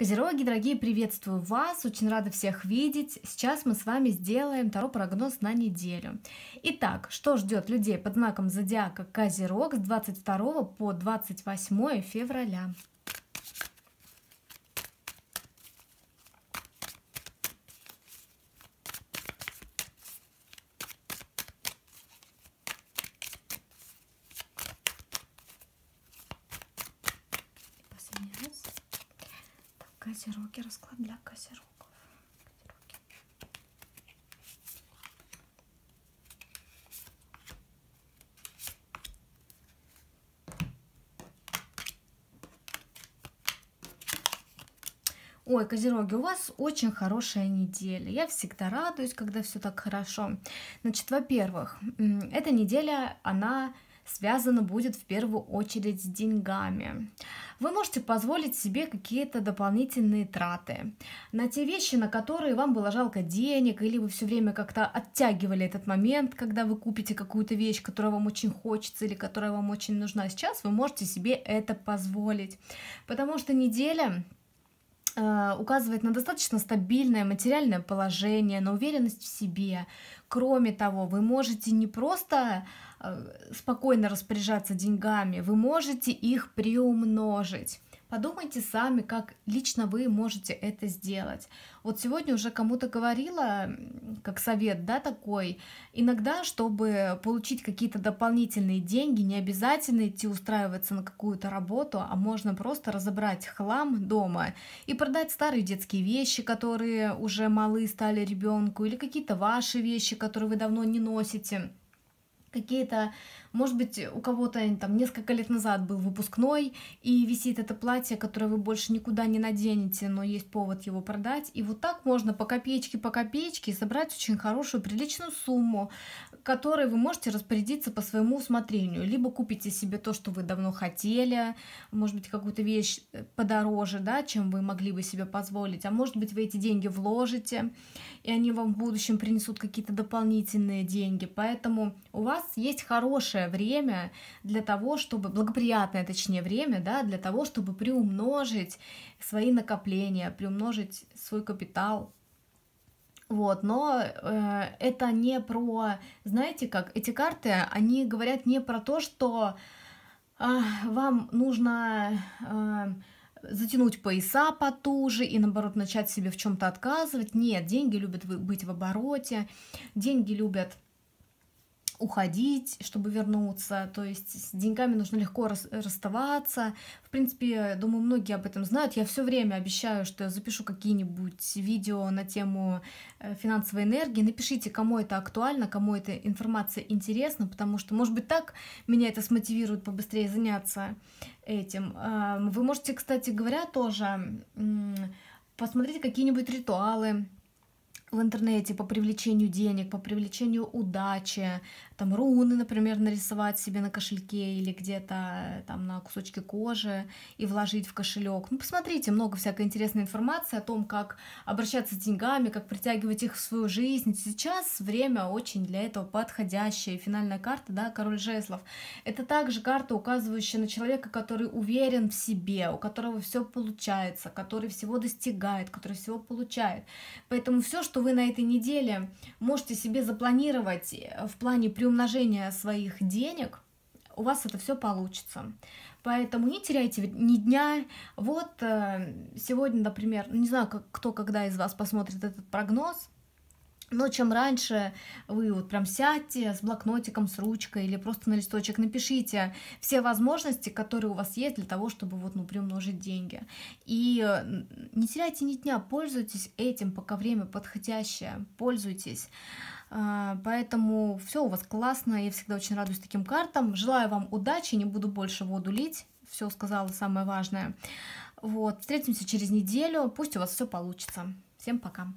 Козероги, дорогие, приветствую вас, очень рада всех видеть. Сейчас мы с вами сделаем второй прогноз на неделю. Итак, что ждет людей под знаком зодиака Козерог с 22 по 28 февраля? Козероги, расклад для козерогов. Козероги. Ой, Козероги, у вас очень хорошая неделя. Я всегда радуюсь, когда все так хорошо. Значит, во-первых, эта неделя, она связана будет в первую очередь с деньгами. Вы можете позволить себе какие-то дополнительные траты на те вещи, на которые вам было жалко денег, или вы все время как-то оттягивали этот момент, когда вы купите какую-то вещь, которая вам очень хочется или которая вам очень нужна. Сейчас вы можете себе это позволить, потому что неделя указывает на достаточно стабильное материальное положение, на уверенность в себе. Кроме того, вы можете не просто э, спокойно распоряжаться деньгами, вы можете их приумножить. Подумайте сами, как лично вы можете это сделать. Вот сегодня уже кому-то говорила, как совет, да, такой, иногда, чтобы получить какие-то дополнительные деньги, не обязательно идти устраиваться на какую-то работу, а можно просто разобрать хлам дома и продать старые детские вещи, которые уже малы стали ребенку, или какие-то ваши вещи, которые вы давно не носите какие-то, может быть, у кого-то там несколько лет назад был выпускной, и висит это платье, которое вы больше никуда не наденете, но есть повод его продать. И вот так можно по копеечке, по копеечке собрать очень хорошую, приличную сумму, которой вы можете распорядиться по своему усмотрению. Либо купите себе то, что вы давно хотели, может быть, какую-то вещь э, подороже, да, чем вы могли бы себе позволить, а может быть, вы эти деньги вложите, и они вам в будущем принесут какие-то дополнительные деньги. Поэтому у вас есть хорошее время для того, чтобы, благоприятное, точнее, время, да, для того, чтобы приумножить свои накопления, приумножить свой капитал, вот, но э, это не про, знаете как, эти карты, они говорят не про то, что э, вам нужно э, затянуть пояса потуже и наоборот начать себе в чем-то отказывать. Нет, деньги любят быть в обороте, деньги любят уходить, чтобы вернуться. То есть с деньгами нужно легко рас- расставаться. В принципе, думаю, многие об этом знают. Я все время обещаю, что я запишу какие-нибудь видео на тему э, финансовой энергии. Напишите, кому это актуально, кому эта информация интересна, потому что, может быть, так меня это смотивирует побыстрее заняться этим. Эм, Вы можете, кстати говоря, тоже посмотреть какие-нибудь ритуалы, в интернете по привлечению денег, по привлечению удачи, там руны, например, нарисовать себе на кошельке или где-то э, там на кусочке кожи и вложить в кошелек. Ну, посмотрите, много всякой интересной информации о том, как обращаться с деньгами, как притягивать их в свою жизнь. Сейчас время очень для этого подходящее. Финальная карта, да, король жезлов. Это также карта, указывающая на человека, который уверен в себе, у которого все получается, который всего достигает, который всего получает. Поэтому все, что вы на этой неделе можете себе запланировать э, в плане приумножения своих денег, у вас это все получится. Поэтому не теряйте ни дня. Вот э, сегодня, например, не знаю, кто когда из вас посмотрит этот прогноз, но чем раньше вы вот прям сядьте с блокнотиком, с ручкой или просто на листочек напишите все возможности, которые у вас есть для того, чтобы вот, ну, приумножить деньги. И не теряйте ни дня, пользуйтесь этим, пока время подходящее, пользуйтесь. А, Поэтому все у вас классно, я всегда очень радуюсь таким картам. Желаю вам удачи, не буду больше воду лить, все сказала самое важное. Вот, встретимся через неделю, пусть у вас все получится. Всем пока.